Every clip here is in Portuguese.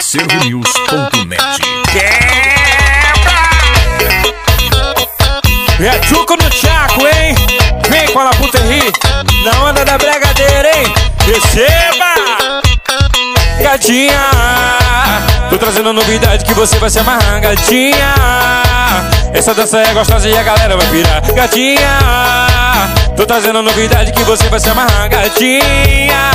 acervonews.net. É tchuco no tchaco, hein? Vem com a puterri na onda da bregadeira, hein? Receba! Gatinha, tô trazendo novidade que você vai se amarrar, gatinha. Essa dança é gostosa e a galera vai pirar, gatinha. Tô trazendo novidade que você vai se amarrar, gatinha.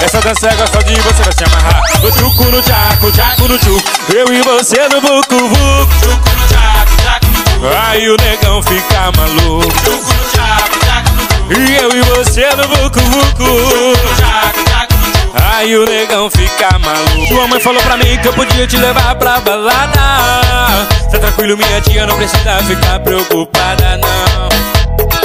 Essa dança é gostosa e você vai se amarrar. No tchuco no tchaco, tchaco no tchuco. Eu e você no buco buco. Tchuco no tchaco, tchaco no tchuco. Aí o negão fica maluco. Tchuco no tchaco, tchaco no tchuco. E eu e você no buco buco. Tchuco no tchaco, tchaco no tchuco. Aí o negão fica maluco. Sua mãe falou pra mim que eu podia te levar pra balada. Tá tranquilo, minha tia, não precisa ficar preocupada, não.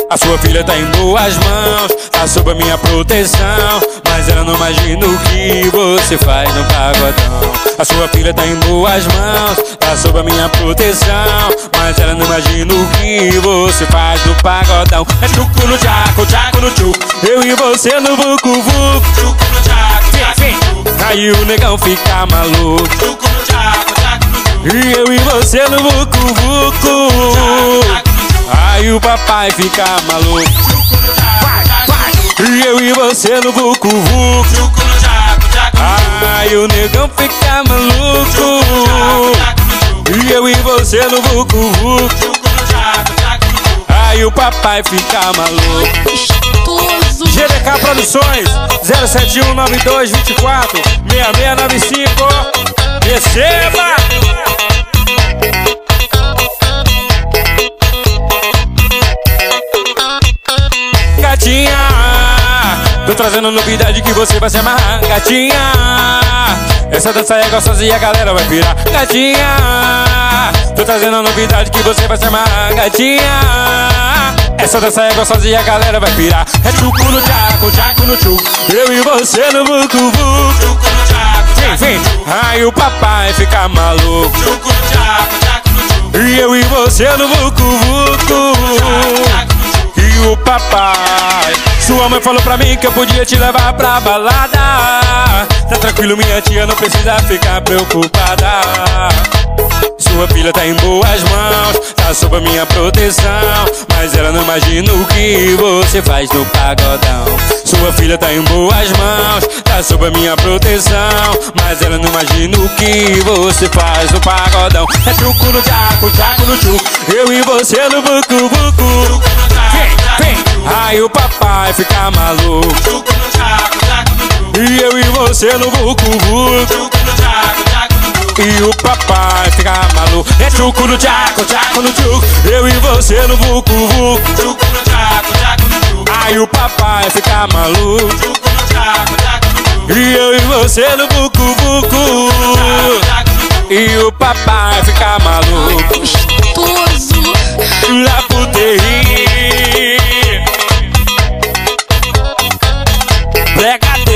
A sua filha tá em boas mãos, tá sob a minha proteção. Mas ela não imagina o que você faz no pagodão. A sua filha tá em boas mãos, tá sob a minha proteção. Mas ela não imagina o que você faz no pagodão. É chuco no tchaco, tchaco no tchuco. Eu e você no vucu vucu. Chuco no tchaco, tchaco no. Aí o negão fica maluco. Chuco no tchaco, tchaco no tchuco. E eu e você no vucu vucu. Aí o papai fica maluco. E eu e você no vucu vucu. Aí o negão fica maluco. E eu e você no vucu vucu. Aí o papai fica maluco. GDK Produções 0719224 6695 Receba! Tô trazendo novidade que você vai se amarrar. Gatinha, essa dança é gostosa e a galera vai virar. Gatinha, tô trazendo novidade que você vai se amarrar. Gatinha, essa dança é gostosa e a galera vai pirar. É chuco no tchaco, tchaco no tchuco. Eu e você no buco buco. Chuco no tchaco, vem, vem. Aí o papai fica maluco. Chuco no tchaco, tchaco no tchuco. E eu e você no buco. E o papai Sua mãe falou pra mim que eu podia te levar pra balada Tá tranquilo, minha tia, não precisa ficar preocupada sua filha tá em boas mãos, tá sob a minha proteção. Mas ela não imagina o que você faz no pagodão. Sua filha tá em boas mãos, tá sob a minha proteção. Mas ela não imagina o que você faz no pagodão. É truco no tchaco, tchaco no tchuco. Eu e você no bucu papai fica maluco. E eu e você no bucu bucu. E o papai fica maluco. É chuco no tchaco, tchaco no tchuco. Eu e você no vucu vucu. Chuco no tchaco, tchaco no tchuco Aí o papai fica maluco. No no E eu e você no vucu vucu. E o papai fica maluco. Gostoso. La puteria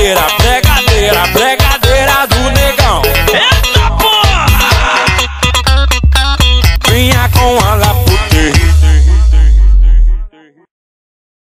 get up.